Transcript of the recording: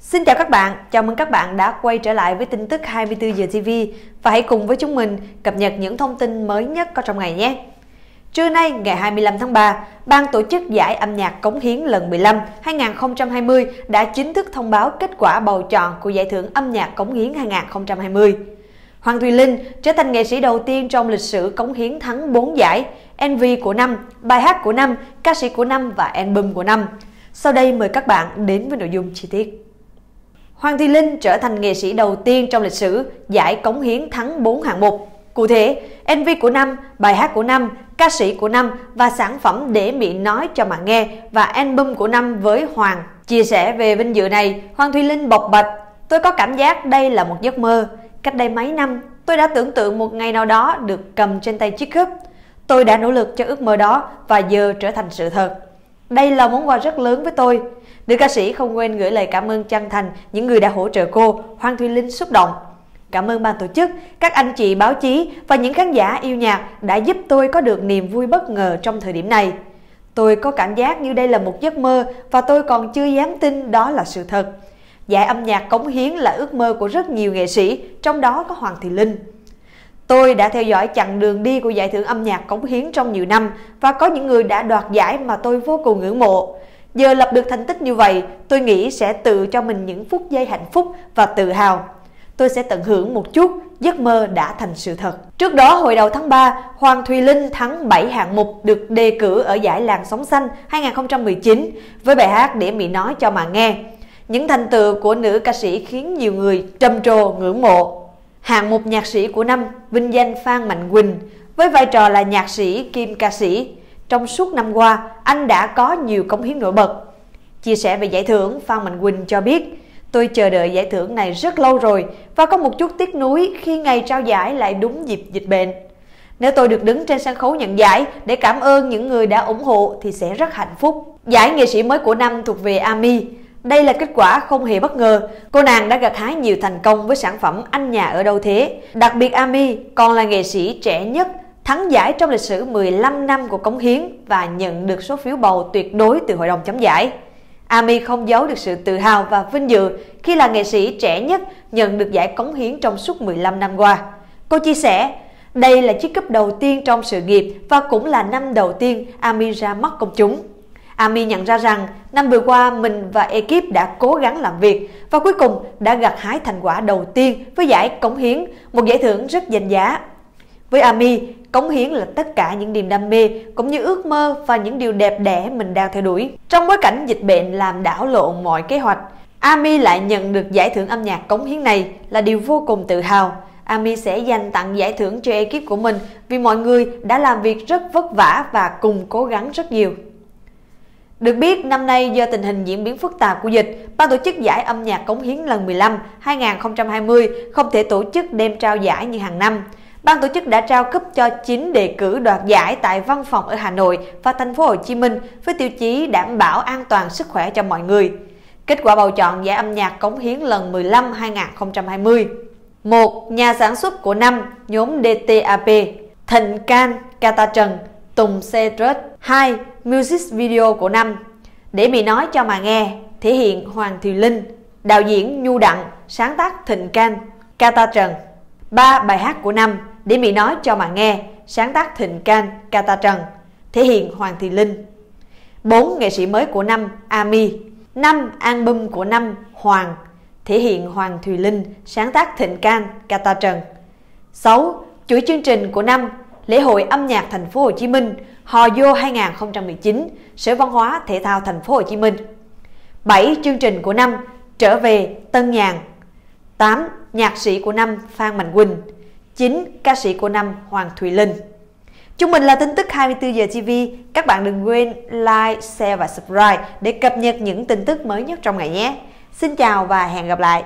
Xin chào các bạn, chào mừng các bạn đã quay trở lại với tin tức 24 giờ TV và hãy cùng với chúng mình cập nhật những thông tin mới nhất có trong ngày nhé. Trưa nay, ngày 25 tháng 3, Ban tổ chức giải âm nhạc cống hiến lần 15 2020 đã chính thức thông báo kết quả bầu chọn của giải thưởng âm nhạc cống hiến 2020. Hoàng Thùy Linh trở thành nghệ sĩ đầu tiên trong lịch sử cống hiến thắng 4 giải MV của năm, bài hát của năm, ca sĩ của năm và album của năm. Sau đây mời các bạn đến với nội dung chi tiết. Hoàng Thùy Linh trở thành nghệ sĩ đầu tiên trong lịch sử giải cống hiến thắng 4 hạng mục. Cụ thể, MV của năm, bài hát của năm, ca sĩ của năm và sản phẩm để miệng nói cho bạn nghe và album của năm với Hoàng. Chia sẻ về vinh dự này, Hoàng Thùy Linh bộc bạch, tôi có cảm giác đây là một giấc mơ. Cách đây mấy năm, tôi đã tưởng tượng một ngày nào đó được cầm trên tay chiếc cúp. Tôi đã nỗ lực cho ước mơ đó và giờ trở thành sự thật. Đây là món quà rất lớn với tôi. Nữ ca sĩ không quên gửi lời cảm ơn chân thành những người đã hỗ trợ cô, Hoàng Thùy Linh xúc động. Cảm ơn ban tổ chức, các anh chị báo chí và những khán giả yêu nhạc đã giúp tôi có được niềm vui bất ngờ trong thời điểm này. Tôi có cảm giác như đây là một giấc mơ và tôi còn chưa dám tin đó là sự thật. Giải âm nhạc cống hiến là ước mơ của rất nhiều nghệ sĩ, trong đó có Hoàng Thị Linh. Tôi đã theo dõi chặng đường đi của giải thưởng âm nhạc cống hiến trong nhiều năm và có những người đã đoạt giải mà tôi vô cùng ngưỡng mộ. Giờ lập được thành tích như vậy, tôi nghĩ sẽ tự cho mình những phút giây hạnh phúc và tự hào. Tôi sẽ tận hưởng một chút, giấc mơ đã thành sự thật. Trước đó, hồi đầu tháng 3, Hoàng Thùy Linh thắng 7 hạng mục được đề cử ở giải Làng Sóng Xanh 2019 với bài hát Để Mỹ Nói Cho Mà Nghe. Những thành tựu của nữ ca sĩ khiến nhiều người trầm trồ ngưỡng mộ. Hạng mục nhạc sĩ của năm vinh danh Phan Mạnh Quỳnh với vai trò là nhạc sĩ kim ca sĩ. Trong suốt năm qua, anh đã có nhiều cống hiến nổi bật. Chia sẻ về giải thưởng, Phan Mạnh Quỳnh cho biết, Tôi chờ đợi giải thưởng này rất lâu rồi và có một chút tiếc nuối khi ngày trao giải lại đúng dịp dịch bệnh. Nếu tôi được đứng trên sân khấu nhận giải để cảm ơn những người đã ủng hộ thì sẽ rất hạnh phúc. Giải nghệ sĩ mới của năm thuộc về Ami. Đây là kết quả không hề bất ngờ. Cô nàng đã gặt hái nhiều thành công với sản phẩm Anh nhà ở đâu thế. Đặc biệt Ami còn là nghệ sĩ trẻ nhất thắng giải trong lịch sử 15 năm của cống hiến và nhận được số phiếu bầu tuyệt đối từ hội đồng chấm giải. Ami không giấu được sự tự hào và vinh dự khi là nghệ sĩ trẻ nhất nhận được giải cống hiến trong suốt 15 năm qua. Cô chia sẻ, đây là chiếc cúp đầu tiên trong sự nghiệp và cũng là năm đầu tiên Ami ra mắt công chúng. Ami nhận ra rằng năm vừa qua mình và ekip đã cố gắng làm việc và cuối cùng đã gặt hái thành quả đầu tiên với giải cống hiến, một giải thưởng rất danh giá. Với Ami, cống hiến là tất cả những niềm đam mê cũng như ước mơ và những điều đẹp đẽ mình đang theo đuổi. Trong bối cảnh dịch bệnh làm đảo lộn mọi kế hoạch, Ami lại nhận được giải thưởng âm nhạc cống hiến này là điều vô cùng tự hào. Ami sẽ dành tặng giải thưởng cho ekip của mình vì mọi người đã làm việc rất vất vả và cùng cố gắng rất nhiều. Được biết, năm nay do tình hình diễn biến phức tạp của dịch, ban tổ chức giải âm nhạc cống hiến lần 15 2020 không thể tổ chức đêm trao giải như hàng năm. Ban tổ chức đã trao cúp cho 9 đề cử đoạt giải tại văn phòng ở Hà Nội và thành phố Hồ Chí Minh với tiêu chí đảm bảo an toàn sức khỏe cho mọi người. Kết quả bầu chọn giải âm nhạc cống hiến lần 15 2020. 1. Nhà sản xuất của năm, nhóm DTAP, Thịnh Can, Kata Trần, Tùng Cedrus. 2. Music video của năm, Để bị nói cho mà nghe, thể hiện Hoàng Thùy Linh, đạo diễn Nhu Đặng, sáng tác Thịnh Can, Kata Trần. 3. Bài hát của năm, để bị nói cho mà nghe, sáng tác Thịnh Can, Kata Trần, thể hiện Hoàng Thị Linh. Bốn Nghệ sĩ mới của năm, Ami. năm Album của năm, Hoàng, thể hiện Hoàng Thùy Linh, sáng tác Thịnh Can, Kata Trần. Sáu Chuỗi chương trình của năm, lễ hội âm nhạc thành phố Hồ Chí Minh, Hò Vô 2019, Sở Văn hóa Thể thao thành phố Hồ Chí Minh. 7. Chương trình của năm, trở về Tân Nhàn. 8. Nhạc sĩ của năm Phan Mạnh Quỳnh 9. Ca sĩ của năm Hoàng Thùy Linh Chúng mình là tin tức 24 giờ TV. Các bạn đừng quên like, share và subscribe để cập nhật những tin tức mới nhất trong ngày nhé. Xin chào và hẹn gặp lại.